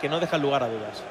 que no dejan lugar a dudas.